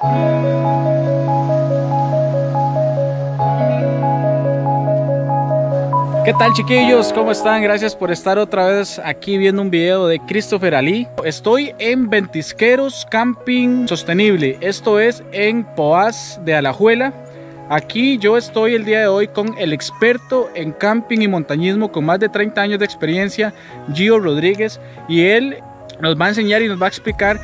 ¿Qué tal chiquillos? ¿Cómo están? Gracias por estar otra vez aquí viendo un video de Christopher Ali. Estoy en Ventisqueros Camping Sostenible. Esto es en Poás de Alajuela. Aquí yo estoy el día de hoy con el experto en camping y montañismo con más de 30 años de experiencia, Gio Rodríguez. Y él nos va a enseñar y nos va a explicar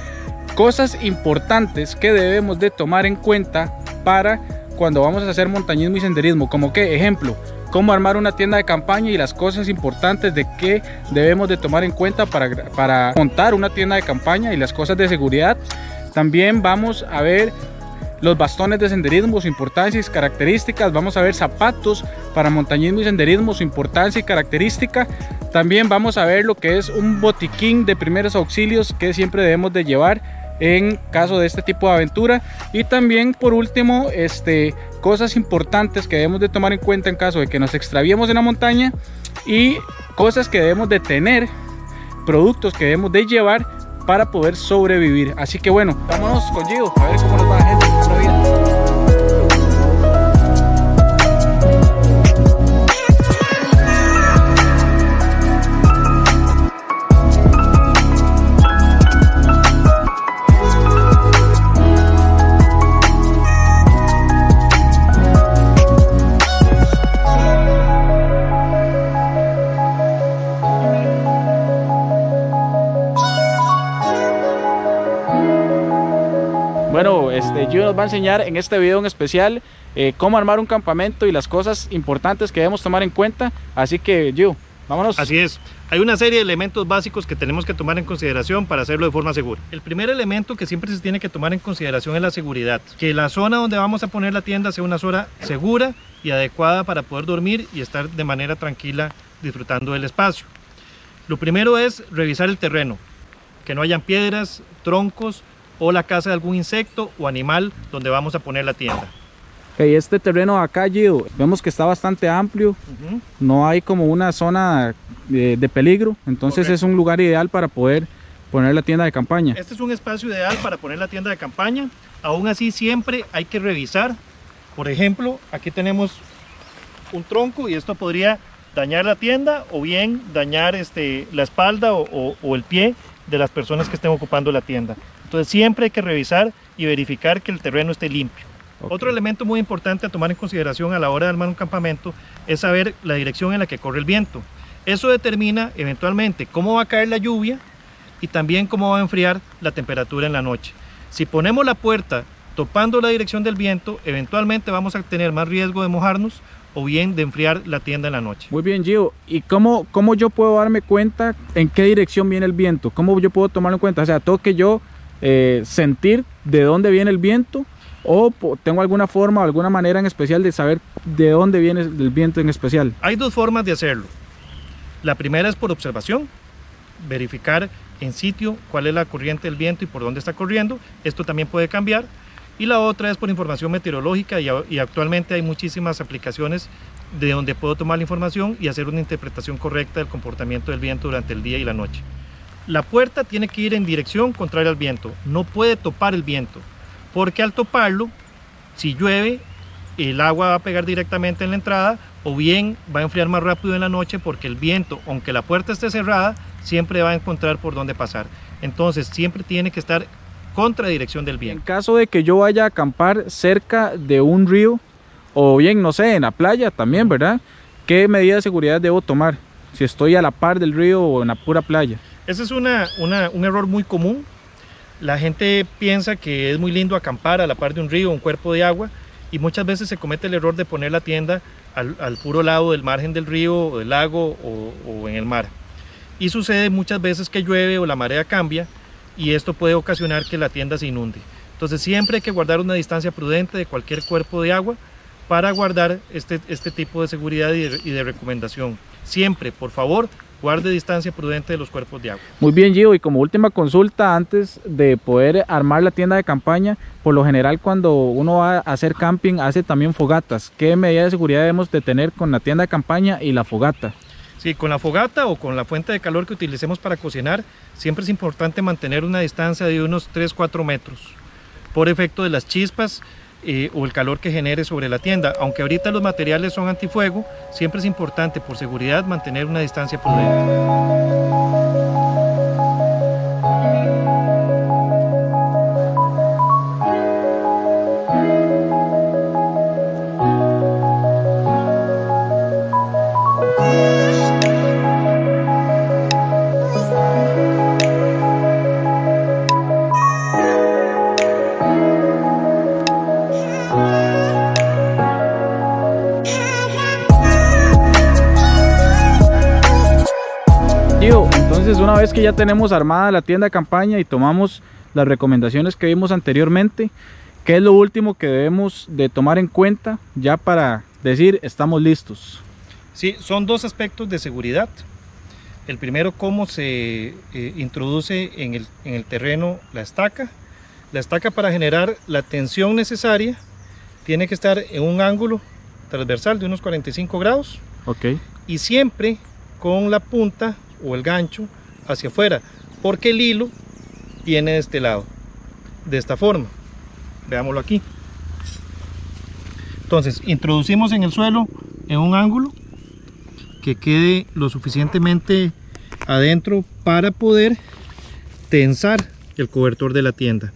cosas importantes que debemos de tomar en cuenta para cuando vamos a hacer montañismo y senderismo. Como que, ejemplo, cómo armar una tienda de campaña y las cosas importantes de que debemos de tomar en cuenta para, para montar una tienda de campaña y las cosas de seguridad. También vamos a ver los bastones de senderismo, su importancia y características. Vamos a ver zapatos para montañismo y senderismo, su importancia y característica. También vamos a ver lo que es un botiquín de primeros auxilios que siempre debemos de llevar en caso de este tipo de aventura. Y también por último este cosas importantes que debemos de tomar en cuenta en caso de que nos extraviemos en la montaña y cosas que debemos de tener productos que debemos de llevar para poder sobrevivir. Así que bueno vámonos con Gio a ver cómo nos va la gente Este, Gio nos va a enseñar en este video en especial eh, cómo armar un campamento y las cosas importantes que debemos tomar en cuenta. Así que, Gio, vámonos. Así es. Hay una serie de elementos básicos que tenemos que tomar en consideración para hacerlo de forma segura. El primer elemento que siempre se tiene que tomar en consideración es la seguridad. Que la zona donde vamos a poner la tienda sea una zona segura y adecuada para poder dormir y estar de manera tranquila disfrutando del espacio. Lo primero es revisar el terreno, que no hayan piedras, troncos, o la casa de algún insecto o animal donde vamos a poner la tienda. Okay, este terreno acá, Gio, vemos que está bastante amplio, uh -huh. no hay como una zona de, de peligro, entonces Correcto. es un lugar ideal para poder poner la tienda de campaña. Este es un espacio ideal para poner la tienda de campaña, aún así siempre hay que revisar, por ejemplo, aquí tenemos un tronco y esto podría dañar la tienda o bien dañar este, la espalda o, o, o el pie de las personas que estén ocupando la tienda. Entonces siempre hay que revisar y verificar que el terreno esté limpio. Okay. Otro elemento muy importante a tomar en consideración a la hora de armar un campamento es saber la dirección en la que corre el viento. Eso determina eventualmente cómo va a caer la lluvia y también cómo va a enfriar la temperatura en la noche. Si ponemos la puerta topando la dirección del viento, eventualmente vamos a tener más riesgo de mojarnos o bien de enfriar la tienda en la noche. Muy bien, Gio. ¿Y cómo, cómo yo puedo darme cuenta en qué dirección viene el viento? ¿Cómo yo puedo tomarlo en cuenta? O sea, tengo que yo eh, sentir de dónde viene el viento o tengo alguna forma o alguna manera en especial de saber de dónde viene el viento en especial? Hay dos formas de hacerlo. La primera es por observación, verificar en sitio cuál es la corriente del viento y por dónde está corriendo. Esto también puede cambiar. Y la otra es por información meteorológica y, y actualmente hay muchísimas aplicaciones de donde puedo tomar la información y hacer una interpretación correcta del comportamiento del viento durante el día y la noche. La puerta tiene que ir en dirección contraria al viento, no puede topar el viento, porque al toparlo, si llueve, el agua va a pegar directamente en la entrada o bien va a enfriar más rápido en la noche porque el viento, aunque la puerta esté cerrada, siempre va a encontrar por dónde pasar. Entonces siempre tiene que estar contra dirección del viento. En caso de que yo vaya a acampar cerca de un río o bien, no sé, en la playa también, ¿verdad? ¿Qué medidas de seguridad debo tomar si estoy a la par del río o en la pura playa? Ese es un error muy común. La gente piensa que es muy lindo acampar a la par de un río, un cuerpo de agua, y muchas veces se comete el error de poner la tienda al, puro lado del margen del río, o del lago o, o en el mar. Y sucede muchas veces que llueve o la marea cambia y esto puede ocasionar que la tienda se inunde. Entonces siempre hay que guardar una distancia prudente de cualquier cuerpo de agua para guardar este, este tipo de seguridad y de, y de recomendación. Siempre, por favor, guarde distancia prudente de los cuerpos de agua. Muy bien Gio, y como última consulta antes de poder armar la tienda de campaña, por lo general cuando uno va a hacer camping hace también fogatas. ¿Qué medidas de seguridad debemos de tener con la tienda de campaña y la fogata? Sí, con la fogata o con la fuente de calor que utilicemos para cocinar, siempre es importante mantener una distancia de unos 3-4 metros. por efecto de las chispas o el calor que genere sobre la tienda. Aunque ahorita los materiales son antifuego, siempre es importante por seguridad mantener una distancia prudente. Que ya tenemos armada la tienda de campaña y tomamos las recomendaciones que vimos anteriormente, ¿qué es lo último que debemos de tomar en cuenta ya para decir estamos listos? Sí, son dos aspectos de seguridad. El primero, cómo se eh, introduce en el, en el terreno la estaca. La estaca para generar la tensión necesaria tiene que estar en un ángulo transversal de unos 45 grados Ok. y siempre con la punta o el gancho hacia afuera, porque el hilo viene de este lado, de esta forma. Veámoslo aquí. Entonces, introducimos en el suelo en un ángulo que quede lo suficientemente adentro para poder tensar el cobertor de la tienda.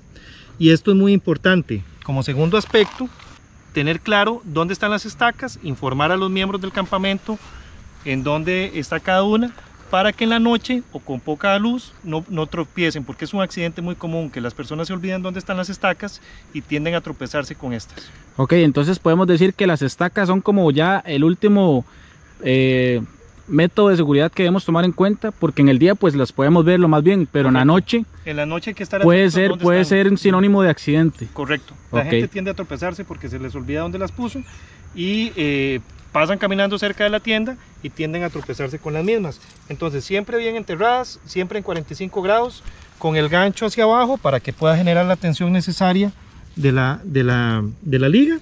Y esto es muy importante. Como segundo aspecto, tener claro dónde están las estacas, informar a los miembros del campamento en dónde está cada una, para que en la noche o con poca luz no, no tropiecen, porque es un accidente muy común que las personas se olvidan dónde están las estacas y tienden a tropezarse con estas. Ok, entonces podemos decir que las estacas son como ya el último eh, método de seguridad que debemos tomar en cuenta, porque en el día pues las podemos ver lo más bien, pero en la noche En la noche hay que estar puede ser, puede están. ser un sinónimo de accidente. Correcto. La gente tiende a tropezarse porque se les olvida dónde las puso y eh, pasan caminando cerca de la tienda y tienden a tropezarse con las mismas. Entonces siempre bien enterradas, siempre en 45 grados, con el gancho hacia abajo para que pueda generar la tensión necesaria de la, de la, de la liga.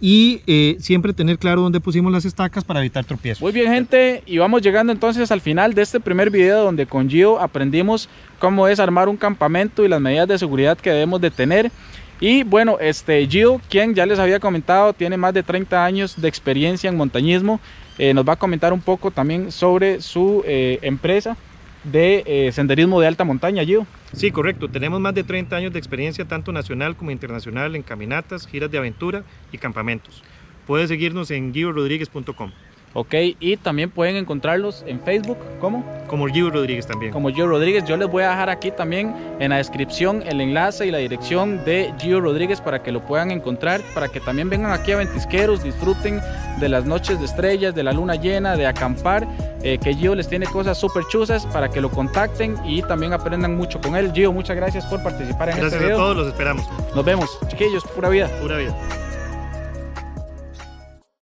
Y eh, siempre tener claro dónde pusimos las estacas para evitar tropiezos. Muy bien gente, y vamos llegando entonces al final de este primer video donde con Gio aprendimos cómo es armar un campamento y las medidas de seguridad que debemos de tener. Y bueno, este Gio, quien ya les había comentado, tiene más de 30 años de experiencia en montañismo, eh, nos va a comentar un poco también sobre su eh, empresa de eh, senderismo de alta montaña, Gio. Sí, correcto. Tenemos más de 30 años de experiencia tanto nacional como internacional en caminatas, giras de aventura y campamentos. Puedes seguirnos en guidorodríguez.com, Ok, y también pueden encontrarlos en Facebook, ¿cómo? Como Gio Rodríguez también. como Gio Rodríguez. Yo les voy a dejar aquí también en la descripción el enlace y la dirección de Gio Rodríguez para que lo puedan encontrar, para que también vengan aquí a Ventisqueros, disfruten de las noches de estrellas, de la luna llena, de acampar, eh, que Gio les tiene cosas súper chuzas para que lo contacten y también aprendan mucho con él. Gio, muchas gracias por participar en Gracias este a video. todos, los esperamos. Nos vemos, chiquillos, pura vida. Pura vida.